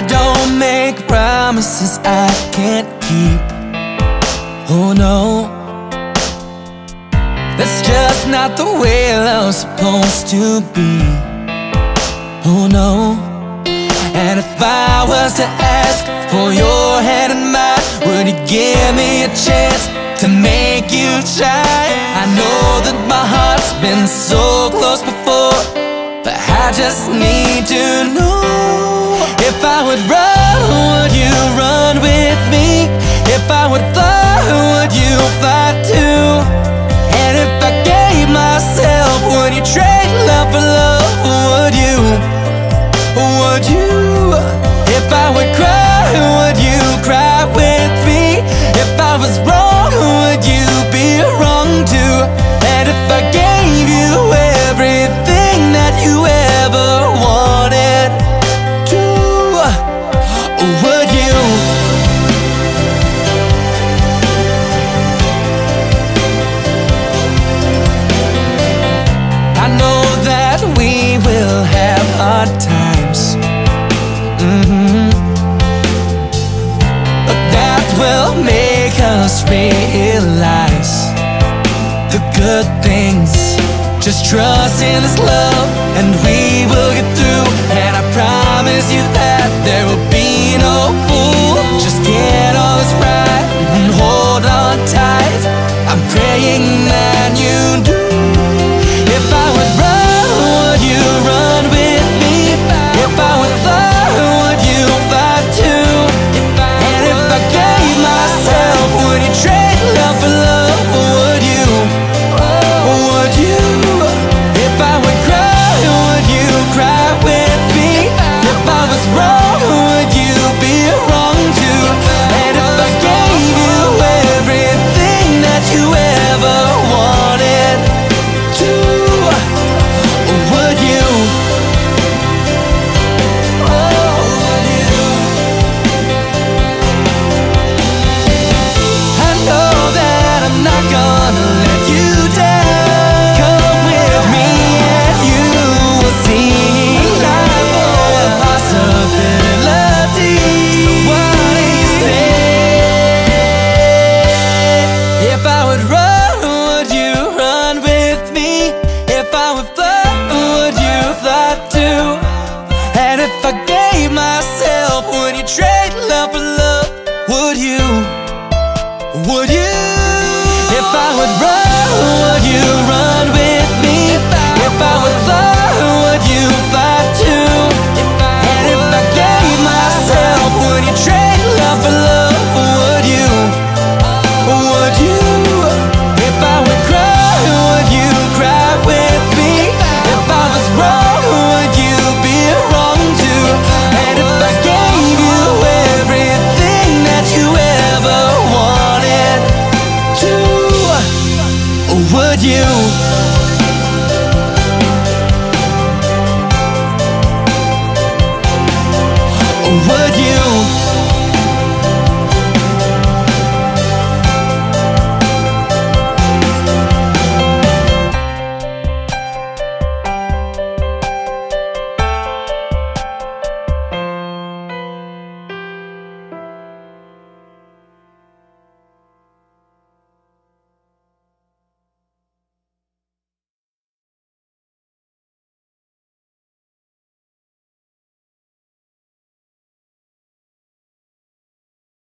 I don't make promises I can't keep. Oh no. That's just not the way love's supposed to be. Oh no. And if I was to ask for your hand in mine Would you give me a chance to make you try? I know that my heart's been so close before But I just need to know. If I would run, would you run with me? If I would good things. Just trust in this love And we will get through. And I promise you that there will be If I would run, would you run with me? If I would fly could you?